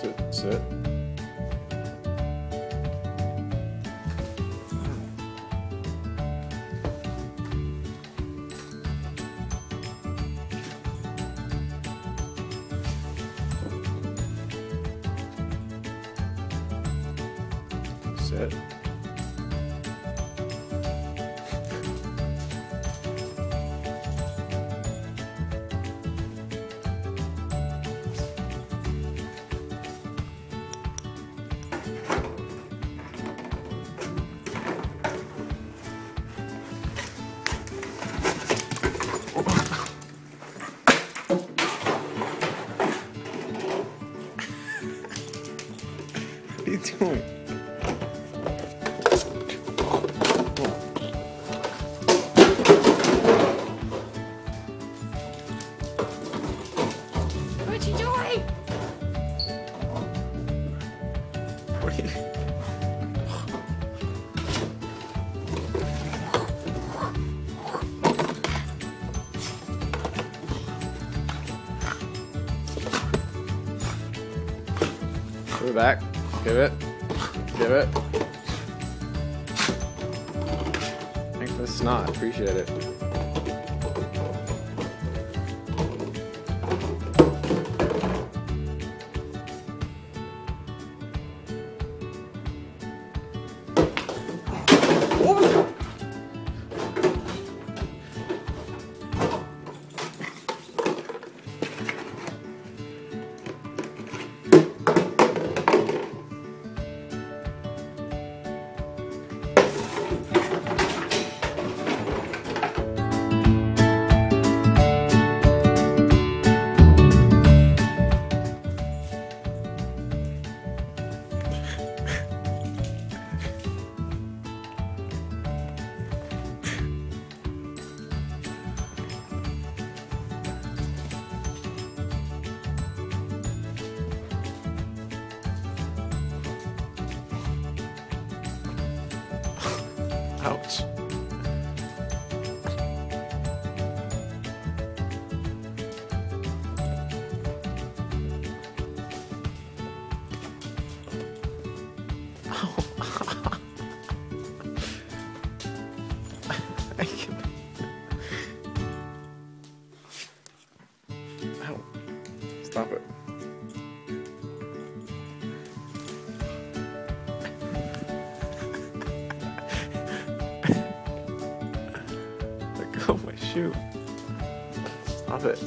Sit, sit. Sit. What are you doing? It back. Give it. Give it. Thanks for the snot. Appreciate it. Ow. Stop it. Let go of my shoe. Stop it.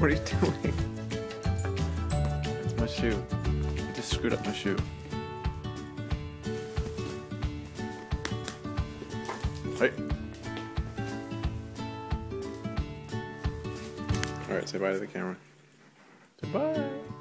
What are you doing? It's my shoe. You just screwed up my shoe. Hey. Alright, say bye to the camera. Say bye.